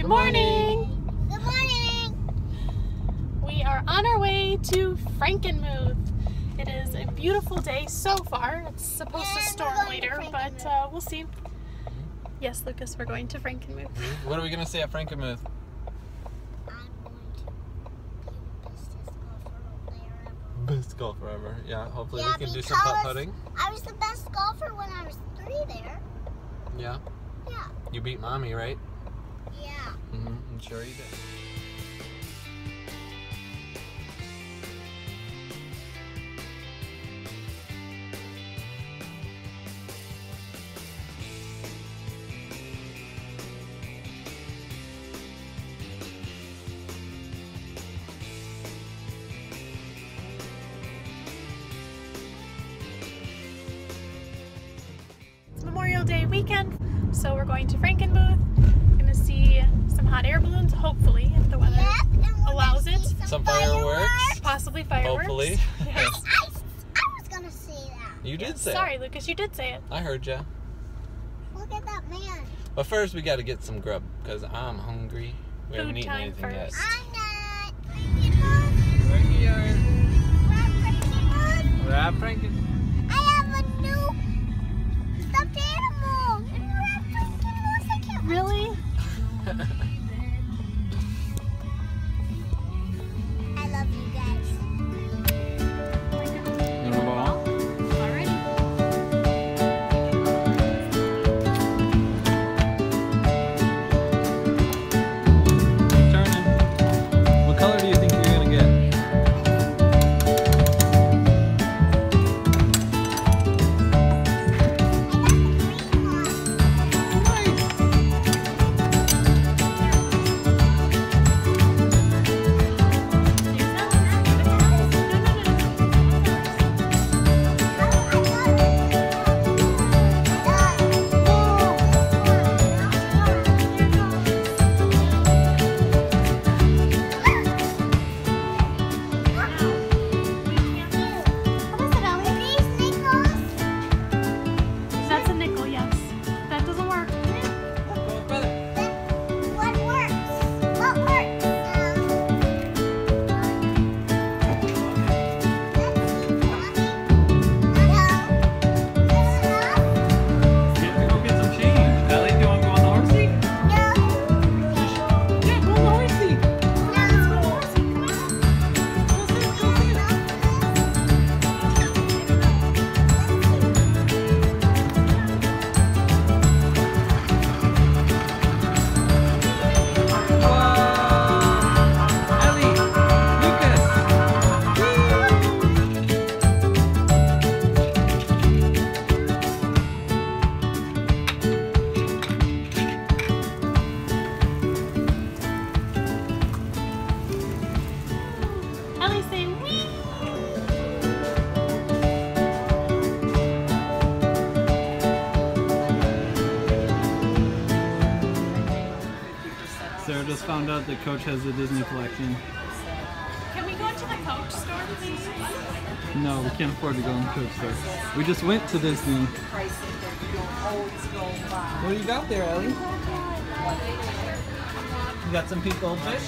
Good morning. Good morning. We are on our way to Frankenmuth. It is a beautiful day so far. It's supposed to And we're storm going to later, but uh, we'll see. Yes, Lucas, we're going to Frankenmuth. What are we gonna say at Frankenmuth? I'm going to be the bestest golfer. Best golfer ever. Yeah, hopefully Yeah, we can do some putt putting. I was the best golfer when I was three there. Yeah. Yeah. You beat mommy, right? Yeah. Mm-hmm. I'm sure you did. It's Memorial Day weekend, so we're going to Frankenmuth. Hot air balloons, hopefully, if the weather Yep. Allows it. see Some fireworks. possibly fireworks. Hopefully. Yes. I, I was gonna say that. You did say. it. Sorry, Lucas, you did say it. I heard you. Look at that man. But first, we got to get some grub because I'm hungry. We haven't Food eaten time anything yet. first. I'm not. Frankenmuth. We're here. We're at Frankenmuth. We're at Franken. I have a new stuffed animal. And we're at Frankenmuth. I can't Really? Coach has a Disney collection. Can we go into the coach store, please? No, we can't afford to go in the Coach store. We just went to Disney. What do you got there, Ellie? You got some pink goldfish?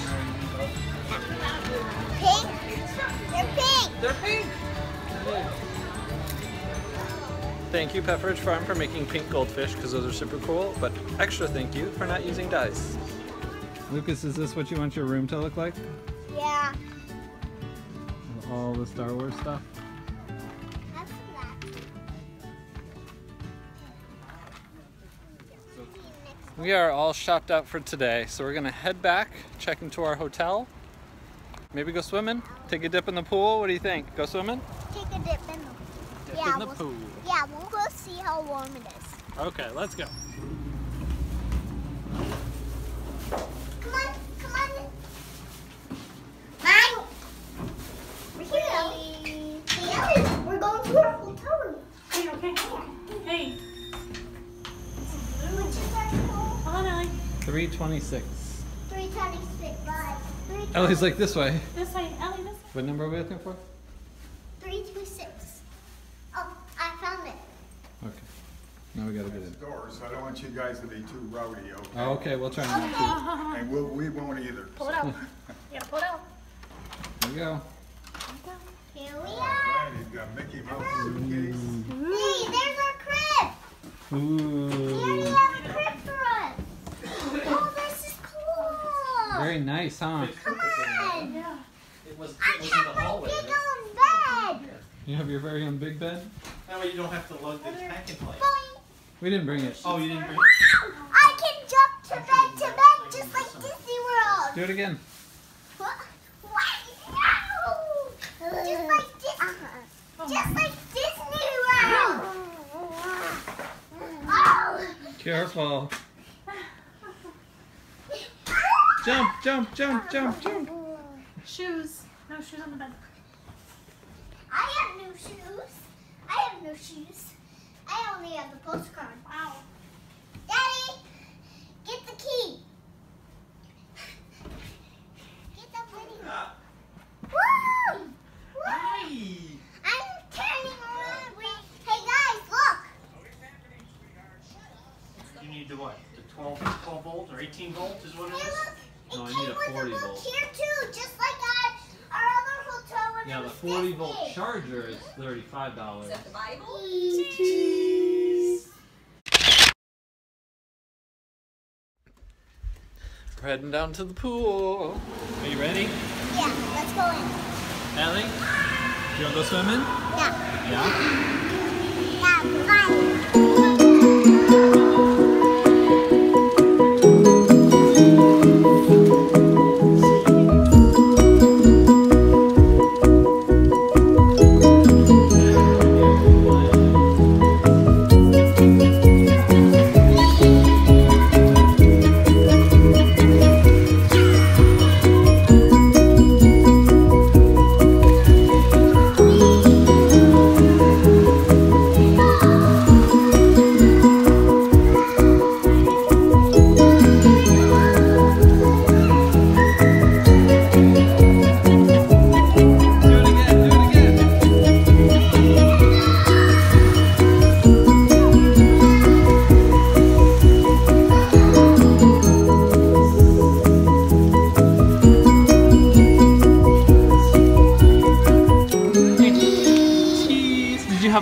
Pink? They're pink. They're pink. Thank you, Pepperidge Farm, for making pink goldfish because those are super cool. But extra thank you for not using dice. Lucas, is this what you want your room to look like? Yeah. All the Star Wars stuff? We are all shopped out for today, so we're gonna head back, check into our hotel, maybe go swimming, take a dip in the pool. What do you think? Go swimming? Take a dip in the Dip Yeah, in the we'll- pool. Yeah, we'll go see how warm it is. Okay, let's go. Come on, come on. Mine. We're here, Ellie. Hey, Ellie, we're going to our hotel room. Hey, okay. Hey, Which is our home. come on, Ellie. 326. 326. Bye. Ellie's like this way. This way, Ellie, this way. What number are we looking for? 326. Oh, I found it. Okay. Now we gotta get in. doors, so I don't want you guys to be too rowdy, okay? Oh, okay, we'll try not to. And we'll, we won't either. Pull it out. yeah, pull it out. Here we go. Here we All are. right, you've got Mickey Mouse suitcase. Hey, there's our crib. Ooh. Daddy have a crib for us. Oh, this is cool. Very nice, huh? Come on. It was, I it was in got the my hallway. big old bed. You have your very own big bed? That way you don't have to lug the pack and play. We didn't bring it. Oh, you didn't bring it? I can jump to bed to bed just like Disney World. Do it again. What? Wow. Just like Dis- uh-huh. just oh. like Disney World. Oh. Careful. Jump, jump, jump, jump, jump. Shoes. No shoes on the bed. I have no shoes. I have no shoes. I only have the postcard. Wow. Daddy, get the key. Get the pretty. Woo! Woo! I'm turning around. Hey guys, look. You need the what? The 12, 12 volt or 18 volt 40 volt charger is $35. Is that the Bible? Cheese. We're heading down to the pool. Are you ready? Yeah, let's go in. Ellie, do you want to go swimming? Yeah. Yeah? Yeah.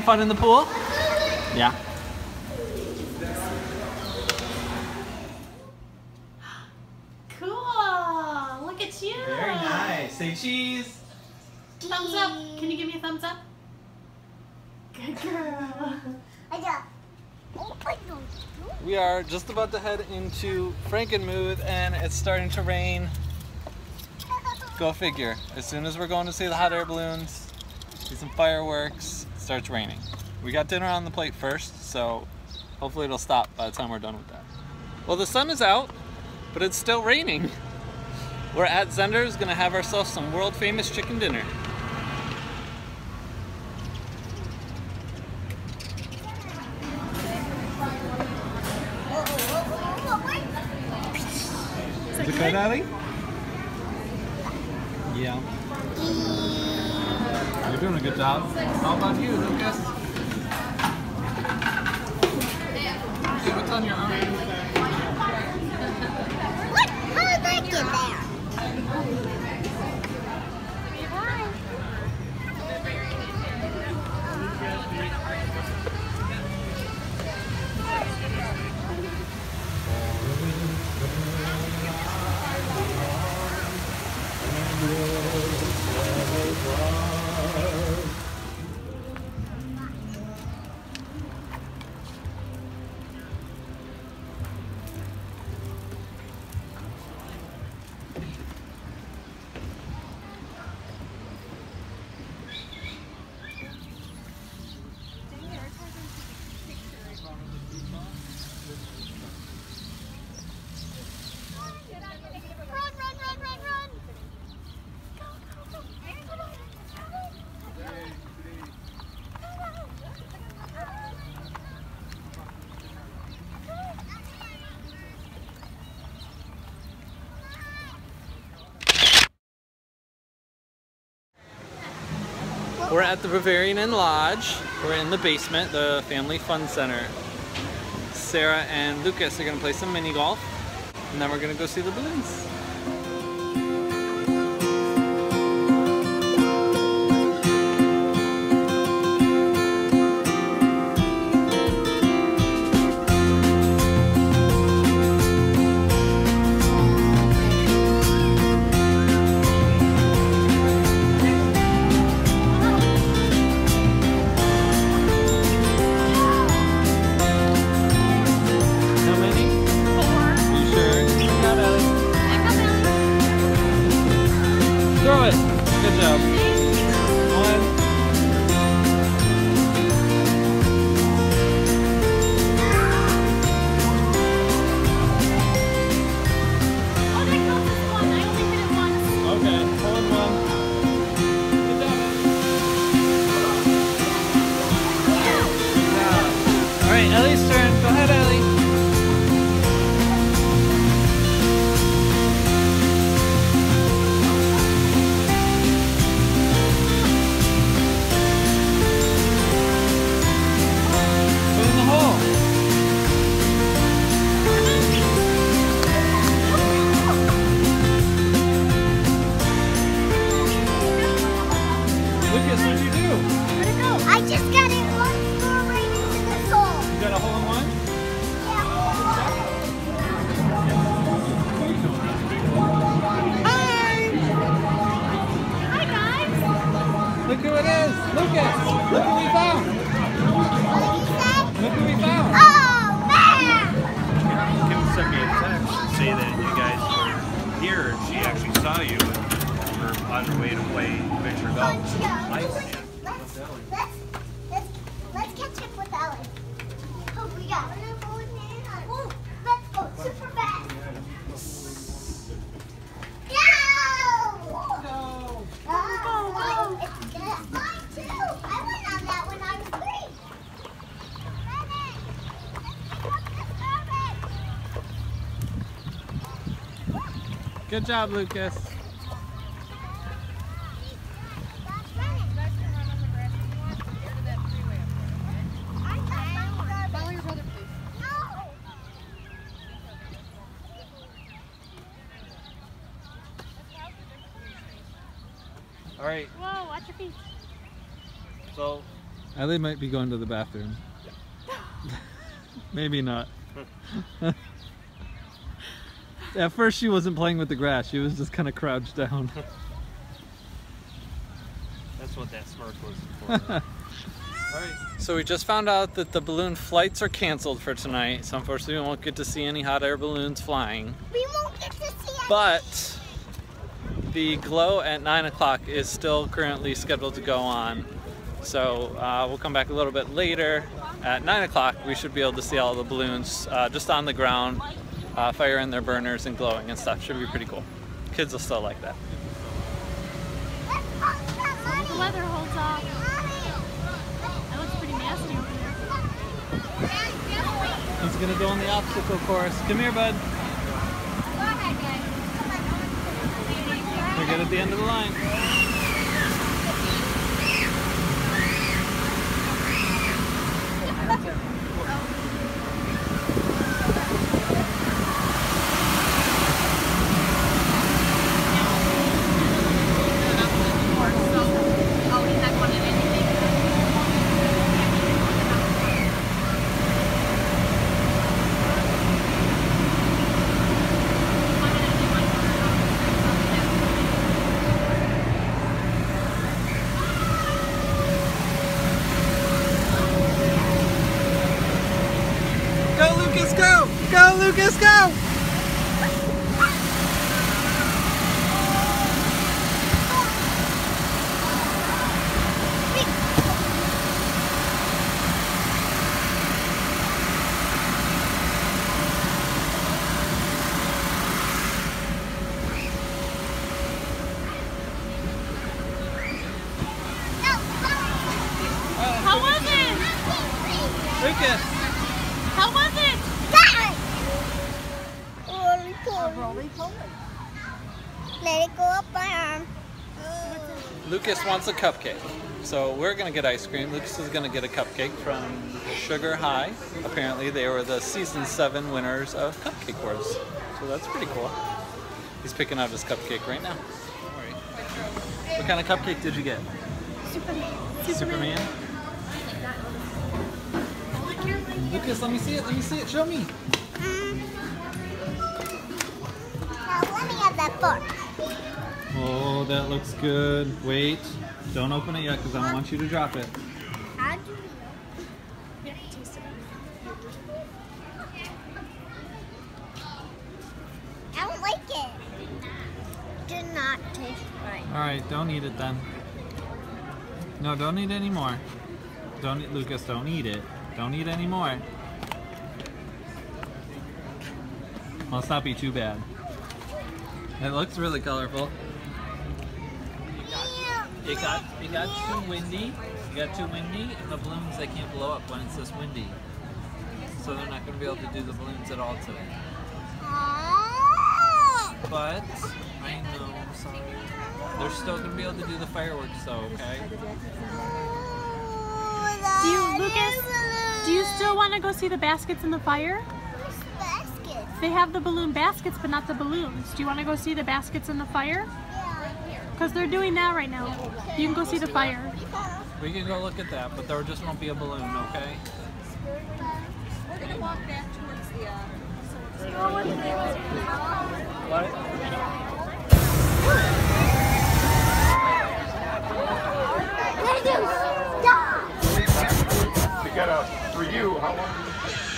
Have fun in the pool? Yeah. Cool. Look at you. Very nice. Say cheese. Thumbs up. Can you give me a thumbs up? Good girl. I got open those. We are just about to head into Frankenmuth and it's starting to rain. Go figure. As soon as we're going to see the hot air balloons, see some fireworks, it starts raining. We got dinner on the plate first, so hopefully it'll stop by the time we're done with that. Well, the sun is out, but it's still raining. We're at Zehnder's, gonna have ourselves some world famous chicken dinner. Is Is it good, Ellie? We're at the Bavarian Inn Lodge. We're in the basement, the Family Fun Center. Sarah and Lucas are gonna play some mini golf, and then we're gonna go see the balloons. Good job, Lucas. Follow your brother, please. No! All right, Whoa, watch your feet. so Ellie might be going to the bathroom. Maybe not. At first, she wasn't playing with the grass. She was just kind of crouched down. That's what that smirk was for. Alright. So we just found out that the balloon flights are canceled for tonight. So unfortunately, we won't get to see any hot air balloons flying. We won't get to see it. But the glow at 9 o'clock is still currently scheduled to go on. So uh, we'll come back a little bit later. At 9 o'clock, we should be able to see all the balloons uh, just on the ground, uh, in their burners and glowing and stuff. Should be pretty cool. Kids will still like that. Let's go, Mommy. The weather holds off. That looks pretty nasty over there. He's gonna go on the obstacle course. Come here, bud. You're good at the end of the line. Go, Lucas, go! Go, Lucas, go! How was it? Lucas! How was it? Let it go up my arm. Lucas wants a cupcake. So we're gonna get ice cream. Lucas is gonna get a cupcake from Sugar High. Apparently they were the season seven winners of Cupcake Wars. So that's pretty cool. He's picking out his cupcake right now. What kind of cupcake did you get? Superman. Superman? Lucas, let me see it. Let me see it. Show me. Um, now let me have that fork. Oh, that looks good. Wait. Don't open it yet because I don't want you to drop it. How do you Yeah, taste it. I don't like it. Did not taste right. Alright, don't eat it then. No, don't eat any more. Don't eat, Lucas, don't eat it. Don't eat any more. Must not be too bad. It looks really colorful. It got it got too windy. It got too windy, and the balloons they can't blow up when it's this windy. So they're not going to be able to do the balloons at all today. But I know, sorry. They're still going to be able to do the fireworks though, okay? Do you, Lucas? Do you still want to go see the baskets in the fire? Basket. They have the balloon baskets, but not the balloons. Do you want to go see the baskets in the fire? Because they're doing that right now. You can go see the fire. We can go look at that, but there just won't be a balloon, okay? We're gonna walk back towards the, uh, What? We got a, for you, how long?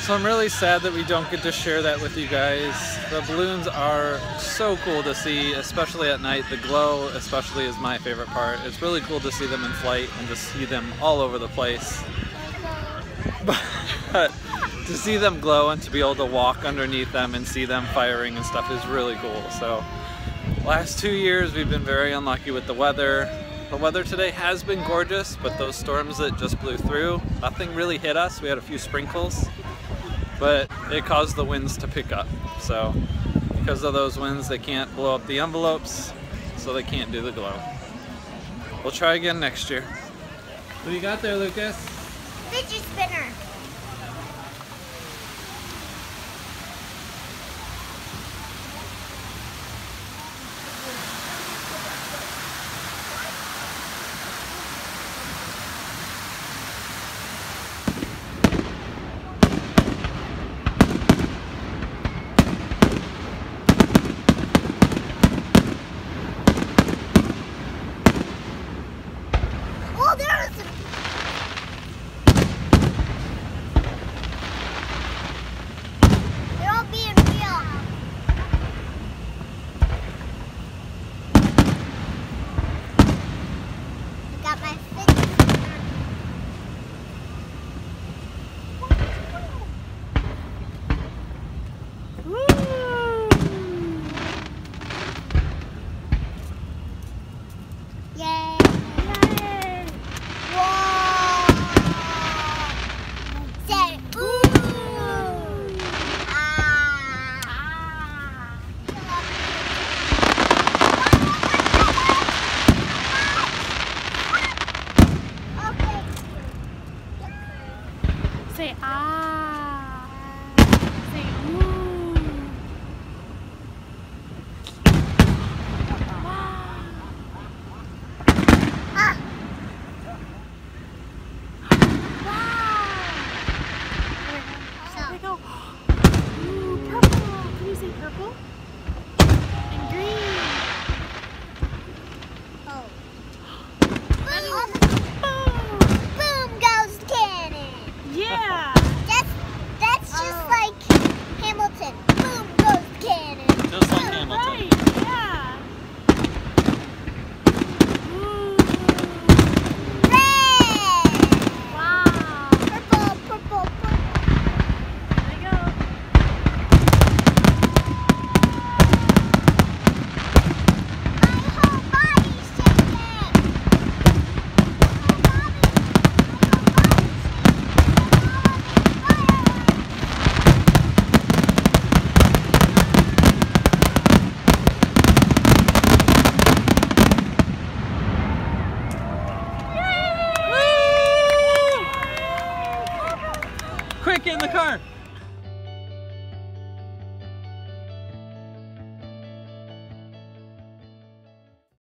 So I'm really sad that we don't get to share that with you guys. The balloons are so cool to see, especially at night. The glow especially is my favorite part. It's really cool to see them in flight and to see them all over the place. But to see them glow and to be able to walk underneath them and see them firing and stuff is really cool. So last two years we've been very unlucky with the weather. The weather today has been gorgeous, but those storms that just blew through, nothing really hit us. We had a few sprinkles, but it caused the winds to pick up. So because of those winds, they can't blow up the envelopes, so they can't do the glow. We'll try again next year. What do you got there, Lucas? Fidget spinner.